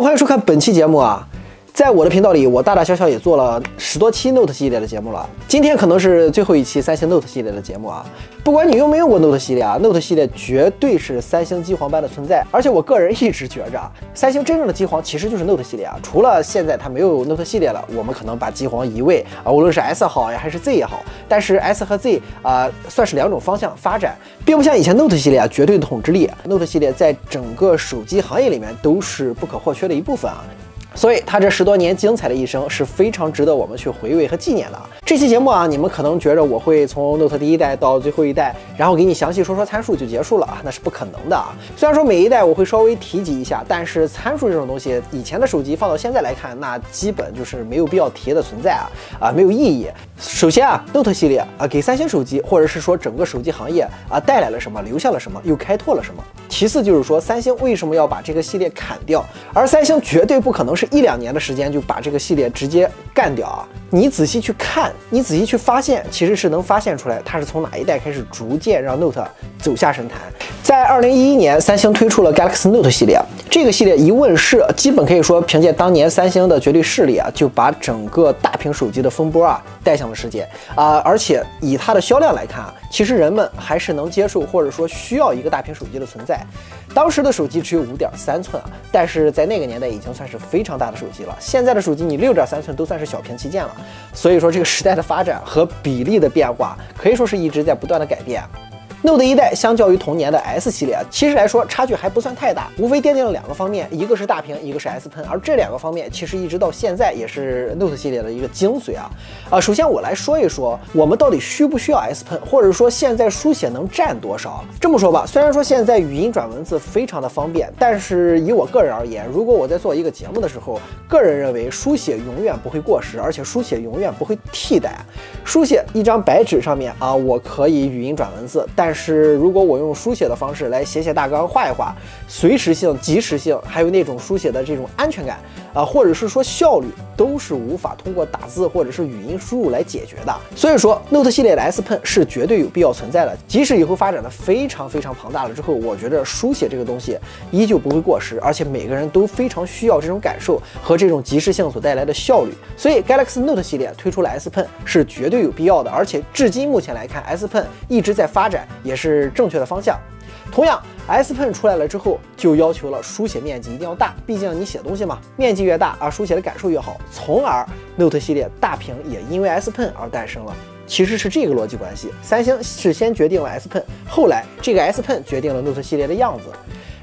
欢迎收看本期节目啊。在我的频道里，我大大小小也做了十多期 Note 系列的节目了。今天可能是最后一期三星 Note 系列的节目啊。不管你用没用过 Note 系列啊，Note 系列绝对是三星机皇般的存在。而且我个人一直觉着啊，三星真正的机皇其实就是 Note 系列啊。除了现在它没有 Note 系列了，我们可能把机皇移位啊，无论是 S 好呀还是 Z 也好，但是 S 和 Z 啊算是两种方向发展，并不像以前 Note 系列啊绝对的统治力。Note 系列在整个手机行业里面都是不可或缺的一部分啊。所以，他这十多年精彩的一生是非常值得我们去回味和纪念的啊。这期节目啊，你们可能觉着我会从 Note 第一代到最后一代，然后给你详细说说参数就结束了啊，那是不可能的啊。虽然说每一代我会稍微提及一下，但是参数这种东西，以前的手机放到现在来看，那基本就是没有必要提的存在啊啊，没有意义。首先啊，Note 系列啊，给三星手机或者是说整个手机行业啊带来了什么，留下了什么，又开拓了什么。其次就是说，三星为什么要把这个系列砍掉？而三星绝对不可能是一两年的时间就把这个系列直接干掉啊！你仔细去看，你仔细去发现，其实是能发现出来，它是从哪一代开始逐渐让 Note 走下神坛。在二零一一年，三星推出了 Galaxy Note 系列，这个系列一问世，基本可以说凭借当年三星的绝对势力啊，就把整个大屏手机的风波啊带向了世界啊！而且以它的销量来看啊，其实人们还是能接受或者说需要一个大屏手机的存在。当时的手机只有五点三寸啊，但是在那个年代已经算是非常大的手机了。现在的手机你六点三寸都算是小屏旗舰了，所以说这个时代的发展和比例的变化可以说是一直在不断的改变。Note 一代相较于同年的 S 系列，其实来说差距还不算太大，无非奠定了两个方面，一个是大屏，一个是 S Pen，而这两个方面其实一直到现在也是 Note 系列的一个精髓啊啊！首先我来说一说，我们到底需不需要 S Pen，或者说现在书写能占多少？这么说吧，虽然说现在语音转文字非常的方便，但是以我个人而言，如果我在做一个节目的时候，个人认为书写永远不会过时，而且书写永远不会替代书写一张白纸上面啊，我可以语音转文字，但但是如果我用书写的方式来写写大纲、画一画，随时性、及时性，还有那种书写的这种安全感啊，或者是说效率，都是无法通过打字或者是语音输入来解决的。所以说，Note 系列的 S Pen 是绝对有必要存在的。即使以后发展的非常非常庞大了之后，我觉得书写这个东西依旧不会过时，而且每个人都非常需要这种感受和这种及时性所带来的效率。所以 Galaxy Note 系列推出了 S Pen 是绝对有必要的，而且至今目前来看，S Pen 一直在发展。也是正确的方向。同样，S Pen 出来了之后，就要求了书写面积一定要大，毕竟你写东西嘛，面积越大啊，书写的感受越好。从而，Note 系列大屏也因为 S Pen 而诞生了。其实是这个逻辑关系，三星是先决定了 S Pen，后来这个 S Pen 决定了 Note 系列的样子。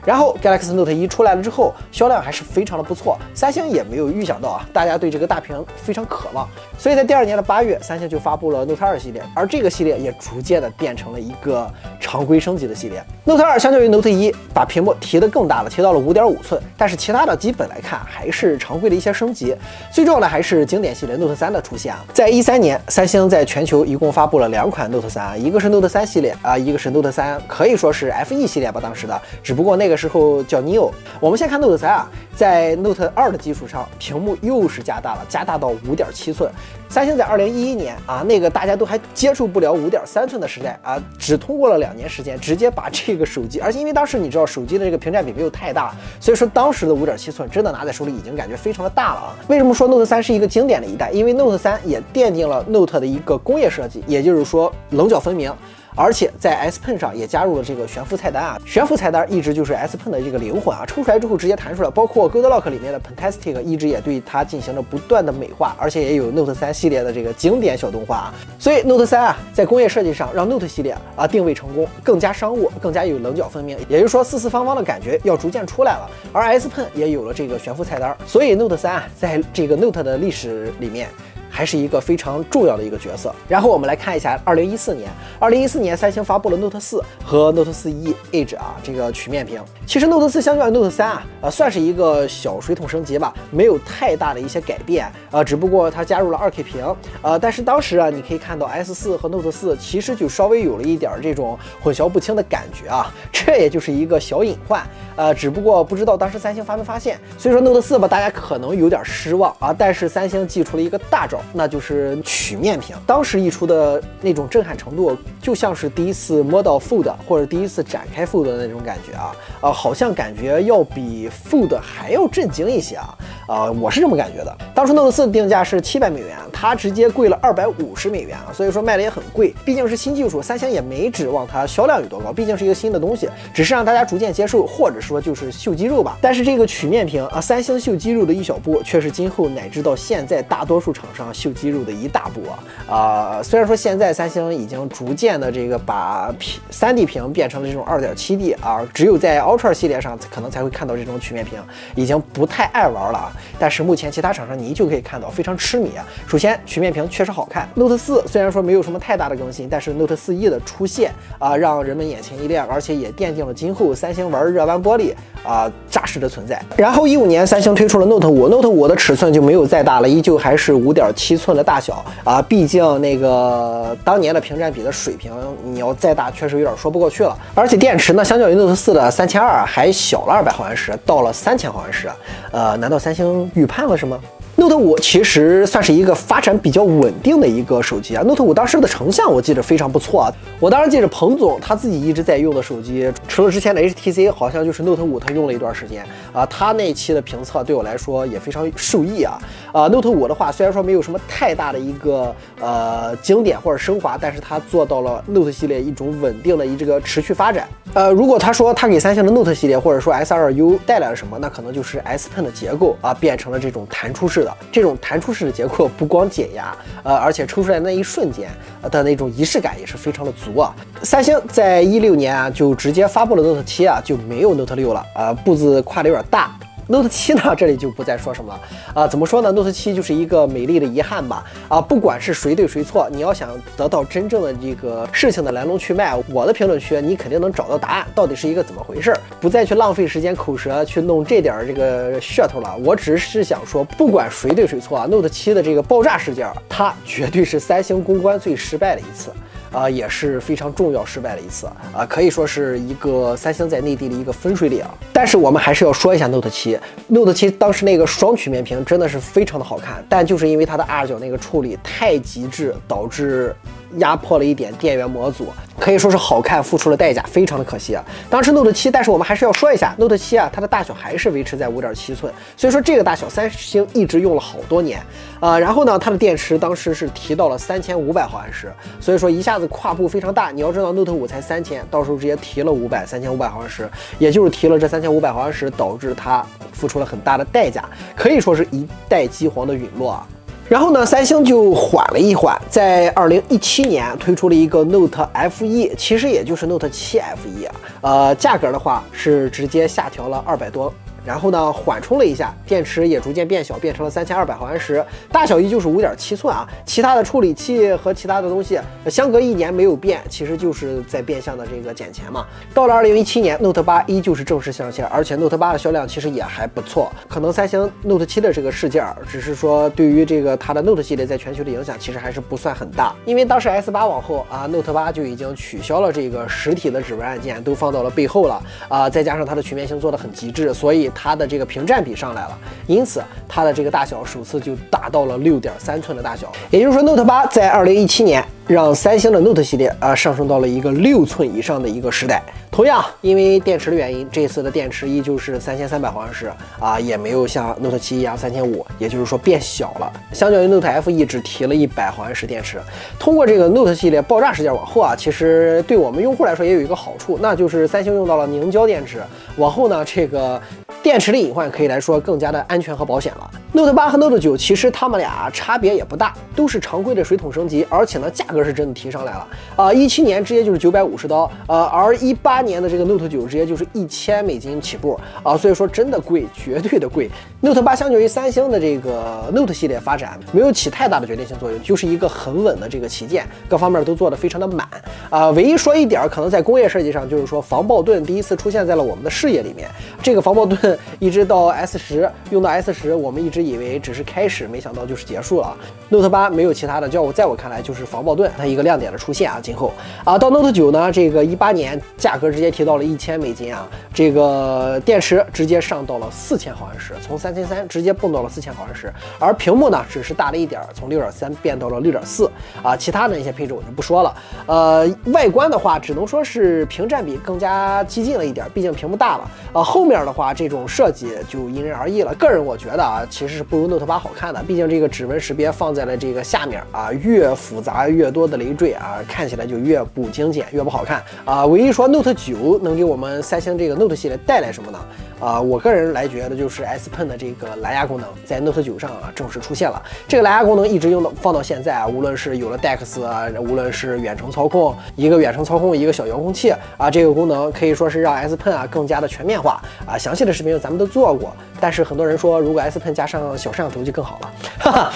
然后 Galaxy Note 一出来了之后，销量还是非常的不错。三星也没有预想到啊，大家对这个大屏非常渴望，所以在第二年的八月，三星就发布了 Note 二系列，而这个系列也逐渐的变成了一个常规升级的系列。Note 二相较于 Note 一，把屏幕提得更大了，提到了五点五寸，但是其他的基本来看还是常规的一些升级。最重要的还是经典系列 Note 三的出现啊。在一三年，三星在全球一共发布了两款 Note 三，一个是 Note 三系列啊，一个是 Note 三，可以说是 FE 系列吧，当时的，只不过那个。时候叫 Neo。我们先看 Note 三啊，在 Note 二的基础上，屏幕又是加大了，加大到五点七寸。三星在二零一一年啊，那个大家都还接受不了五点三寸的时代啊，只通过了两年时间，直接把这个手机，而且因为当时你知道手机的这个屏占比没有太大，所以说当时的五点七寸真的拿在手里已经感觉非常的大了啊。为什么说 Note 三是一个经典的一代？因为 Note 三也奠定了 Note 的一个工业设计，也就是说棱角分明。而且在 S Pen 上也加入了这个悬浮菜单啊，悬浮菜单一直就是 S Pen 的这个灵魂啊，抽出来之后直接弹出来，包括 Good Lock 里面的 Fantastic 一直也对它进行着不断的美化，而且也有 Note 三系列的这个经典小动画啊，所以 Note 三啊在工业设计上让 Note 系列啊定位成功，更加商务，更加有棱角分明，也就是说四四方方的感觉要逐渐出来了，而 S Pen 也有了这个悬浮菜单，所以 Note 三啊在这个 Note 的历史里面。还是一个非常重要的一个角色。然后我们来看一下，二零一四年，二零一四年三星发布了 Note 四和 Note 四 E Edge 啊，这个曲面屏。其实 Note 四相较于 Note 三啊，呃，算是一个小水桶升级吧，没有太大的一些改变，呃，只不过它加入了二 K 屏，呃，但是当时啊，你可以看到 S 四和 Note 四其实就稍微有了一点这种混淆不清的感觉啊，这也就是一个小隐患，呃，只不过不知道当时三星发没发现。所以说 Note 四吧，大家可能有点失望啊，但是三星祭出了一个大招。那就是曲面屏。当时一出的那种震撼程度，就像是第一次摸到 Fold 或者第一次展开 Fold 的那种感觉啊，啊，好像感觉要比 Fold 还要震惊一些啊，啊，我是这么感觉的。当初 Note 4的定价是七百美元，它直接贵了二百五十美元啊，所以说卖的也很贵。毕竟是新技术，三星也没指望它销量有多高，毕竟是一个新的东西，只是让大家逐渐接受，或者说就是秀肌肉吧。但是这个曲面屏啊，三星秀肌肉的一小步，却是今后乃至到现在大多数厂商秀肌肉的一大步啊！啊，虽然说现在三星已经逐渐的这个把屏三 D 屏变成了这种二点七 D 啊，只有在 Ultra 系列上可能才会看到这种曲面屏，已经不太爱玩了。但是目前其他厂商你依旧可以看到非常痴迷啊。首先曲面屏确实好看，Note 四虽然说没有什么太大的更新，但是 Note 四 E 的出现啊，让人们眼前一亮，而且也奠定了今后三星玩热弯玻璃啊扎实的存在。然后一五年三星推出了 Note 五，Note 五的尺寸就没有再大了，依旧还是五点七七寸的大小啊。毕竟那个当年的屏占比的水平，你要再大，确实有点说不过去了。而且电池呢，相较于 Note 四的三千二还小了二百毫安时，到了三千毫安时。呃，难道三星预判了什么？Note 五其实算是一个发展比较稳定的一个手机啊。Note 五当时的成像我记得非常不错啊。我当时记得彭总他自己一直在用的手机，除了之前的 HTC，好像就是 Note 五他用了一段时间啊。他那期的评测对我来说也非常受益啊。啊，Note 五的话虽然说没有什么太大的一个呃经典或者升华，但是它做到了 Note 系列一种稳定的一这个持续发展。呃，如果他说他给三星的 Note 系列或者说 S2U 带来了什么，那可能就是 S Pen 的结构啊变成了这种弹出式的。这种弹出式的结构不光解压，呃，而且抽出来那一瞬间的那种仪式感也是非常的足啊。三星在一六年啊就直接发布了 Note 七啊，就没有 Note 六了，啊，步子跨的有点大。Note 七呢，这里就不再说什么了啊。怎么说呢？Note 七就是一个美丽的遗憾吧。啊，不管是谁对谁错，你要想得到真正的这个事情的来龙去脉，我的评论区你肯定能找到答案，到底是一个怎么回事？不再去浪费时间口舌去弄这点这个噱头了。我只是想说，不管谁对谁错啊，Note 七的这个爆炸事件，它绝对是三星公关最失败的一次。啊，也是非常重要失败的一次啊，可以说是一个三星在内地的一个分水岭。但是我们还是要说一下 Note 七，Note 七当时那个双曲面屏真的是非常的好看，但就是因为它的 R 角那个处理太极致，导致。压迫了一点电源模组，可以说是好看付出了代价，非常的可惜啊。当时 Note 七，但是我们还是要说一下 Note 七啊，它的大小还是维持在五点七寸，所以说这个大小三星一直用了好多年啊。然后呢，它的电池当时是提到了三千五百毫安时，所以说一下子跨步非常大。你要知道 Note 五才三千，到时候直接提了五百，三千五百毫安时，也就是提了这三千五百毫安时，导致它付出了很大的代价，可以说是一代机皇的陨落啊。然后呢，三星就缓了一缓，在二零一七年推出了一个 Note FE，其实也就是 Note 七 FE 啊，呃，价格的话是直接下调了二百多。然后呢，缓冲了一下，电池也逐渐变小，变成了三千二百毫安时，大小依旧是五点七寸啊。其他的处理器和其他的东西相隔一年没有变，其实就是在变相的这个减钱嘛。到了二零一七年，Note 八依旧是正式上线，而且 Note 八的销量其实也还不错。可能三星 Note 七的这个事件，只是说对于这个它的 Note 系列在全球的影响，其实还是不算很大。因为当时 S 八往后啊，Note 八就已经取消了这个实体的指纹按键，都放到了背后了啊。再加上它的曲面性做的很极致，所以它的这个屏占比上来了，因此它的这个大小首次就达到了六点三寸的大小。也就是说，Note 八在二零一七年让三星的 Note 系列啊上升到了一个六寸以上的一个时代。同样，因为电池的原因，这次的电池依旧是三千三百毫安时啊，也没有像 Note 七一样三千五，也就是说变小了。相较于 Note F 一只提了一百毫安时电池。通过这个 Note 系列爆炸事件往后啊，其实对我们用户来说也有一个好处，那就是三星用到了凝胶电池，往后呢这个。电池的隐患可以来说更加的安全和保险了。Note 八和 Note 九其实它们俩差别也不大，都是常规的水桶升级，而且呢价格是真的提上来了啊！一七年直接就是九百五十刀，呃，而一八年的这个 Note 九直接就是一千美金起步啊，所以说真的贵，绝对的贵。Note 八相较于三星的这个 Note 系列发展没有起太大的决定性作用，就是一个很稳的这个旗舰，各方面都做得非常的满啊。唯一说一点，可能在工业设计上，就是说防爆盾第一次出现在了我们的视野里面，这个防爆盾。一直到 S 十用到 S 十，我们一直以为只是开始，没想到就是结束了。Note 八没有其他的，叫我在我看来就是防爆盾它一个亮点的出现啊。今后啊，到 Note 九呢，这个一八年价格直接提到了一千美金啊，这个电池直接上到了四千毫安时，从三千三直接蹦到了四千毫安时，而屏幕呢只是大了一点，从六点三变到了六点四啊。其他的一些配置我就不说了。呃，外观的话，只能说是屏占比更加激进了一点，毕竟屏幕大了。啊，后面的话，这种设计就因人而异了。个人我觉得啊，其是不如 Note 八好看的，毕竟这个指纹识别放在了这个下面啊，越复杂越多的累赘啊，看起来就越不精简，越不好看啊。唯一说 Note 九能给我们三星这个 Note 系列带来什么呢？啊，我个人来觉得就是 S Pen 的这个蓝牙功能在 Note 9上啊正式出现了。这个蓝牙功能一直用到放到现在啊，无论是有了 DeX 啊，无论是远程操控，一个远程操控，一个小遥控器啊，这个功能可以说是让 S Pen 啊更加的全面化啊。详细的视频咱们都做过，但是很多人说如果 S Pen 加上小摄像头就更好了，哈哈。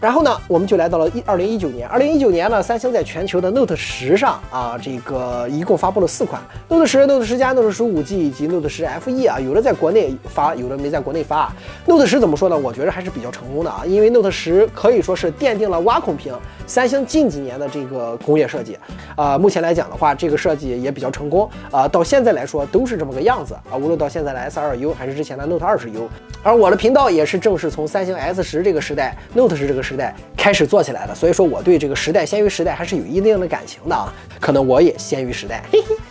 然后呢，我们就来到了一二零一九年。二零一九年呢，三星在全球的 Note 十上啊，这个一共发布了四款 Note 十、Note 十加、Note 十五 G 以及 Note 十 FE 啊，有的在国内发，有的没在国内发。Note 十怎么说呢？我觉得还是比较成功的啊，因为 Note 十可以说是奠定了挖孔屏三星近几年的这个工业设计啊。目前来讲的话，这个设计也比较成功啊，到现在来说都是这么个样子啊。无论到现在的 S 二 U 还是之前的 Note 二十 U，而我的频道也是正是从三星 S 十这个时代，Note 十这个时代开始做起来的，所以说我对这个时代先于时代还是有一定的感情的啊。可能我也先于时代。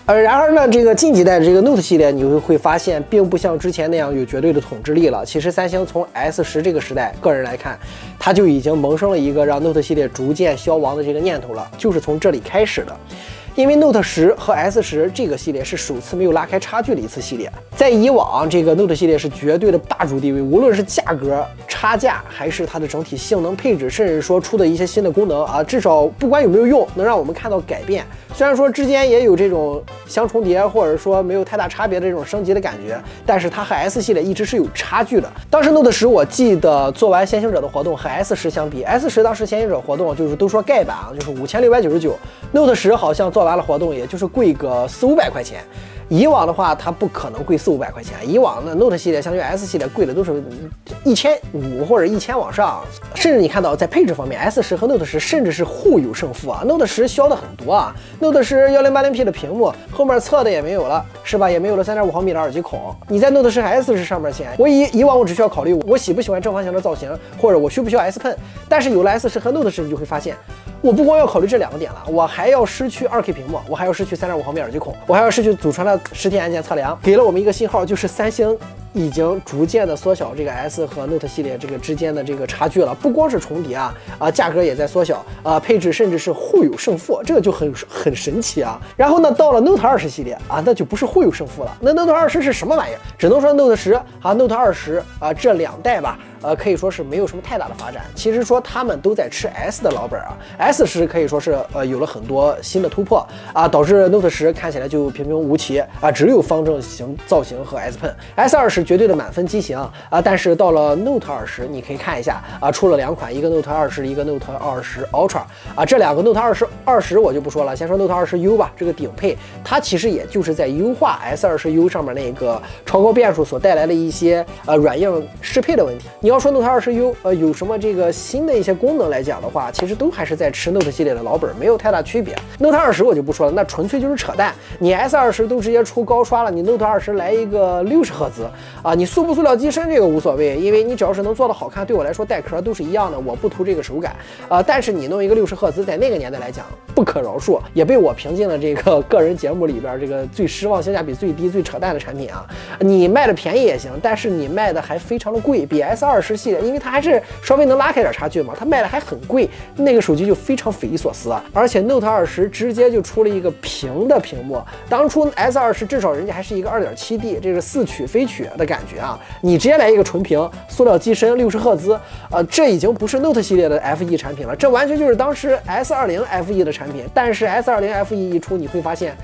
呃，然而呢，这个近几代的这个 Note 系列，你会会发现，并不像之前那样有绝对的统治力了。其实三星从 S 十这个时代，个人来看，它就已经萌生了一个让 Note 系列逐渐消亡的这个念头了，就是从这里开始的。因为 Note 十和 S 十这个系列是首次没有拉开差距的一次系列，在以往这个 Note 系列是绝对的霸主地位，无论是价格差价，还是它的整体性能配置，甚至说出的一些新的功能啊，至少不管有没有用，能让我们看到改变。虽然说之间也有这种相重叠，或者说没有太大差别的这种升级的感觉，但是它和 S 系列一直是有差距的。当时 Note 十我记得做完先行者的活动和 S 十相比，S 十当时先行者活动就是都说盖板啊，就是五千六百九十九，Note 十好像做完了活动也就是贵个四五百块钱。以往的话，它不可能贵四五百块钱。以往的 Note 系列相对 S 系列贵的都是一千五或者一千往上，甚至你看到在配置方面，S 十和 Note 十甚至是互有胜负啊。Note 十削的很多啊，Note 十幺零八零 P 的屏幕后面侧的也没有了，是吧？也没有了三点五毫米的耳机孔。你在 Note 十 S 十上面先，我以以往我只需要考虑我喜不喜欢正方形的造型，或者我需不需要 S Pen。但是有了 S 十和 Note 十，你就会发现。我不光要考虑这两个点了，我还要失去 2K 屏幕，我还要失去3.5毫米耳机孔，我还要失去祖传的实体按键测量，给了我们一个信号，就是三星已经逐渐的缩小这个 S 和 Note 系列这个之间的这个差距了。不光是重叠啊，啊，价格也在缩小啊，配置甚至是互有胜负，这个就很很神奇啊。然后呢，到了 Note 20系列啊，那就不是互有胜负了。那 Note 20是什么玩意儿？只能说 Note 十啊，Note 20啊，这两代吧。呃，可以说是没有什么太大的发展。其实说他们都在吃 S 的老本啊，S 十可以说是呃有了很多新的突破啊，导致 Note 十看起来就平平无奇啊，只有方正型造型和 S Pen，S 二十绝对的满分机型啊。但是到了 Note 二十，你可以看一下啊，出了两款，一个 Note 二十，一个 Note 二十 Ultra 啊，这两个 Note 二十二十我就不说了，先说 Note 二十 U 吧，这个顶配它其实也就是在优化 S 二十 U 上面那个超高变数所带来的一些呃软硬适配的问题。你要说 Note 二十 U，呃，有什么这个新的一些功能来讲的话，其实都还是在吃 Note 系列的老本，没有太大区别。Note 二十我就不说了，那纯粹就是扯淡。你 S 二十都直接出高刷了，你 Note 二十来一个六十赫兹啊？你塑不塑料机身这个无所谓，因为你只要是能做的好看，对我来说带壳都是一样的，我不图这个手感啊。但是你弄一个六十赫兹，在那个年代来讲不可饶恕，也被我评进了这个个人节目里边这个最失望、性价比最低、最扯淡的产品啊。你卖的便宜也行，但是你卖的还非常的贵，比 S 二十系列。因为它还是稍微能拉开点差距嘛，它卖的还很贵，那个手机就非常匪夷所思啊！而且 Note 二十直接就出了一个平的屏幕，当初 S 二十至少人家还是一个二点七 D，这个四曲非曲的感觉啊！你直接来一个纯屏，塑料机身，六十赫兹，呃，这已经不是 Note 系列的 FE 产品了，这完全就是当时 S 二零 FE 的产品。但是 S 二零 FE 一出，你会发现。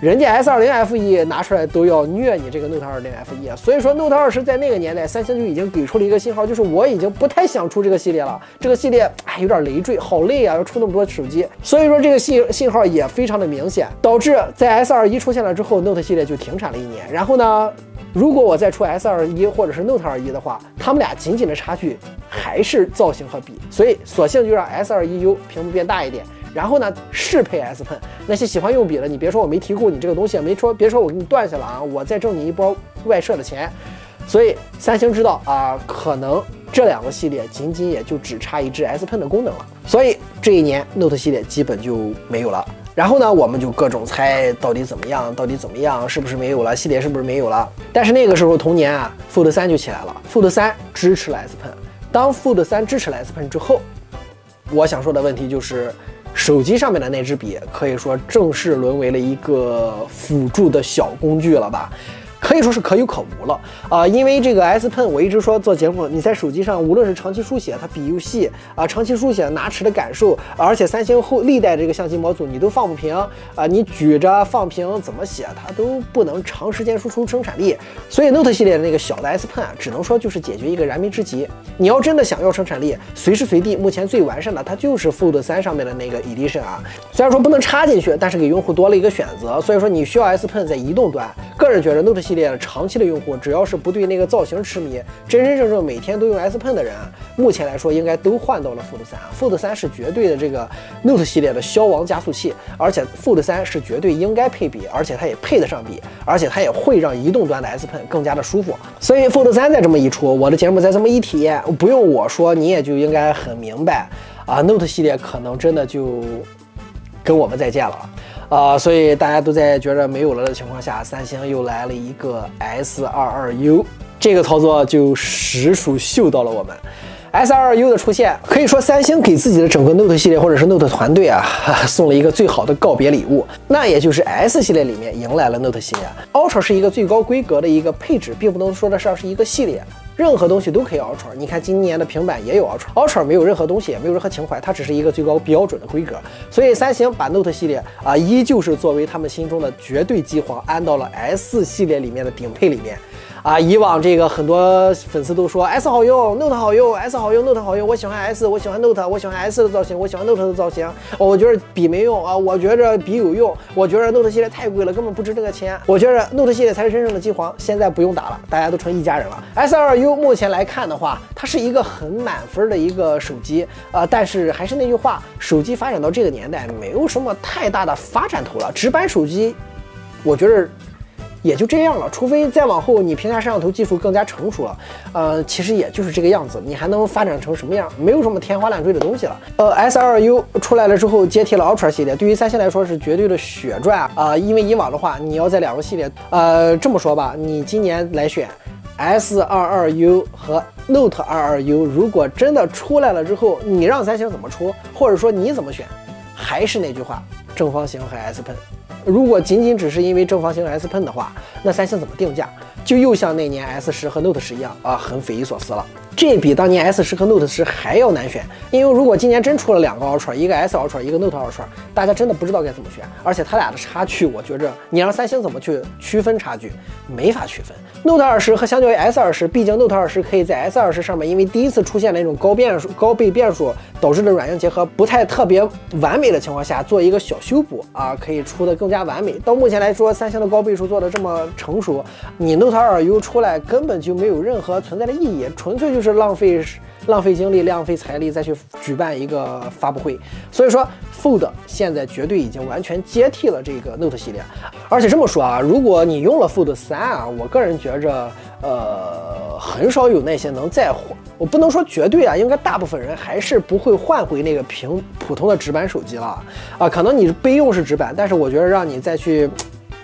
人家 S 二零 FE 拿出来都要虐你这个 Note 二零 FE，所以说 Note 二十在那个年代，三星就已经给出了一个信号，就是我已经不太想出这个系列了。这个系列哎有点累赘，好累啊，要出那么多手机。所以说这个信信号也非常的明显，导致在 S 二一出现了之后，Note 系列就停产了一年。然后呢？如果我再出 S 二一或者是 Note 二一的话，他们俩仅仅的差距还是造型和笔，所以索性就让 S 二一 U 屏幕变大一点。然后呢，适配 S Pen。那些喜欢用笔的，你别说我没提供你这个东西，没说别说我给你断下了啊，我再挣你一波外设的钱。所以三星知道啊，可能这两个系列仅仅也就只差一支 S Pen 的功能了。所以这一年 Note 系列基本就没有了。然后呢，我们就各种猜到底怎么样，到底怎么样，是不是没有了？系列是不是没有了？但是那个时候同年啊，Fold 三就起来了，Fold 三支持了 S Pen。当 Fold 三支持了 S Pen 之后，我想说的问题就是，手机上面的那支笔可以说正式沦为了一个辅助的小工具了吧。可以说是可有可无了。啊，因为这个 S Pen，我一直说做节目，你在手机上无论是长期书写，它笔又细啊，长期书写拿尺的感受，而且三星后历代这个相机模组你都放不平啊，你举着放平怎么写它都不能长时间输出生产力，所以 Note 系列的那个小的 S Pen 啊，只能说就是解决一个燃眉之急。你要真的想要生产力，随时随地，目前最完善的它就是 Fold 三上面的那个 Edition 啊，虽然说不能插进去，但是给用户多了一个选择，所以说你需要 S Pen 在移动端，个人觉得 Note 系列列的长期的用户，只要是不对那个造型痴迷，真真正正每天都用 S Pen 的人，目前来说应该都换到了 Fold 三。Fold 三是绝对的这个 Note 系列的消亡加速器，而且 Fold 三是绝对应该配笔，而且它也配得上笔，而且它也会让移动端的 S Pen 更加的舒服。所以 Fold 三再这么一出，我的节目再这么一体验，不用我说你也就应该很明白啊，Note 系列可能真的就跟我们再见了。啊，所以大家都在觉着没有了的情况下，三星又来了一个 S22U，这个操作就实属秀到了我们。S22U 的出现，可以说三星给自己的整个 Note 系列或者是 Note 团队啊，送了一个最好的告别礼物，那也就是 S 系列里面迎来了 Note 系列。Ultra 是一个最高规格的一个配置，并不能说得上是一个系列。任何东西都可以 Ultra，你看今年的平板也有 Ultra，Ultra 没有任何东西，也没有任何情怀，它只是一个最高标准的规格。所以三星把 Note 系列啊，依旧是作为他们心中的绝对机皇，安到了 S 系列里面的顶配里面。啊，以往这个很多粉丝都说 S 好用，Note 好用，S 好用，Note 好用。我喜欢 S，我喜欢 Note，我喜欢 S 的造型，我喜欢 Note 的造型。我觉得笔没用啊，我觉着笔有用。我觉得 Note 系列太贵了，根本不值这个钱。我觉得 Note 系列才是真正的机皇。现在不用打了，大家都成一家人了。S2U 目前来看的话，它是一个很满分的一个手机啊，但是还是那句话，手机发展到这个年代，没有什么太大的发展头了。直板手机，我觉得。也就这样了，除非再往后你屏下摄像头技术更加成熟了，呃，其实也就是这个样子，你还能发展成什么样？没有什么天花乱坠的东西了。呃，S2U 出来了之后接替了 Ultra 系列，对于三星来说是绝对的血赚啊！因为以往的话，你要在两个系列，呃，这么说吧，你今年来选 S22U 和 Note 22U，如果真的出来了之后，你让三星怎么出，或者说你怎么选？还是那句话，正方形和 S Pen。如果仅仅只是因为正方形 S Pen 的话，那三星怎么定价？就又像那年 S 十和 Note 十一样啊，很匪夷所思了。这比当年 S 十和 Note 十还要难选，因为如果今年真出了两个 Ultra，一个 S Ultra，一个 Note Ultra，大家真的不知道该怎么选。而且它俩的差距，我觉着你让三星怎么去区分差距，没法区分。Note 二十和相较于 S 二十，毕竟 Note 二十可以在 S 二十上面，因为第一次出现那种高变数、高倍变数导致的软硬结合不太特别完美的情况下，做一个小修补啊，可以出的更加完美。到目前来说，三星的高倍数做的这么成熟，你 Note 二 U 出来根本就没有任何存在的意义，纯粹就是。浪费浪费精力、浪费财力再去举办一个发布会，所以说 Fold 现在绝对已经完全接替了这个 Note 系列。而且这么说啊，如果你用了 Fold 三啊，我个人觉着，呃，很少有那些能再换。我不能说绝对啊，应该大部分人还是不会换回那个平普通的直板手机了啊。可能你备用是直板，但是我觉得让你再去。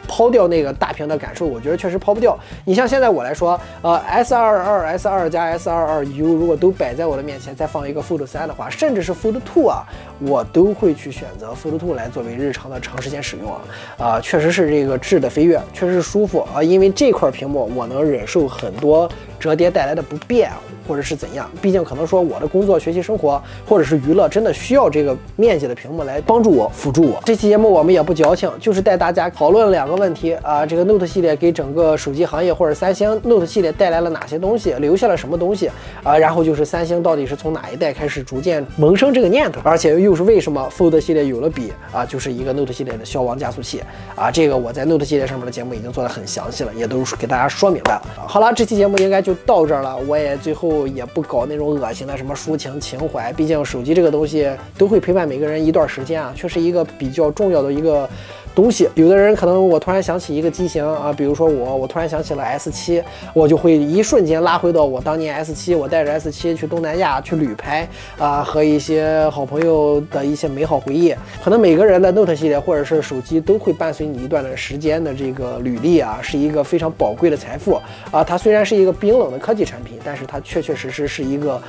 抛掉那个大屏的感受，我觉得确实抛不掉。你像现在我来说，呃，S 二二、S 二加、S 二二 U 如果都摆在我的面前，再放一个 Fold 三的话，甚至是 Fold Two 啊，我都会去选择 Fold Two 来作为日常的长时间使用啊。啊，确实是这个质的飞跃，确实是舒服啊。因为这块屏幕我能忍受很多折叠带来的不便，或者是怎样。毕竟可能说我的工作、学习、生活或者是娱乐，真的需要这个面积的屏幕来帮助我、辅助我。这期节目我们也不矫情，就是带大家讨论两个问题啊，这个 Note 系列给整个手机行业或者三星 Note 系列带来了哪些东西，留下了什么东西啊？然后就是三星到底是从哪一代开始逐渐萌生这个念头，而且又是为什么 Fold 系列有了笔啊，就是一个 Note 系列的消亡加速器啊？这个我在 Note 系列上面的节目已经做得很详细了，也都给大家说明白了。好了，这期节目应该就到这儿了，我也最后也不搞那种恶心的什么抒情情怀，毕竟手机这个东西都会陪伴每个人一段时间啊，却是一个比较重要的一个。东西，有的人可能我突然想起一个机型啊，比如说我，我突然想起了 S 七，我就会一瞬间拉回到我当年 S 七，我带着 S 七去东南亚去旅拍啊，和一些好朋友的一些美好回忆。可能每个人的 Note 系列或者是手机都会伴随你一段的时间的这个履历啊，是一个非常宝贵的财富啊。它虽然是一个冰冷的科技产品，但是它确确实实是一个。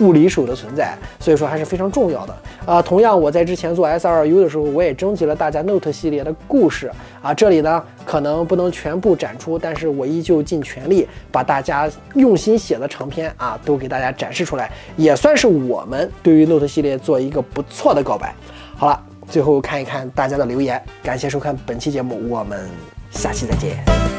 不离手的存在，所以说还是非常重要的啊。同样，我在之前做 S2U 的时候，我也征集了大家 Note 系列的故事啊。这里呢，可能不能全部展出，但是我依旧尽全力把大家用心写的长篇啊，都给大家展示出来，也算是我们对于 Note 系列做一个不错的告白。好了，最后看一看大家的留言，感谢收看本期节目，我们下期再见。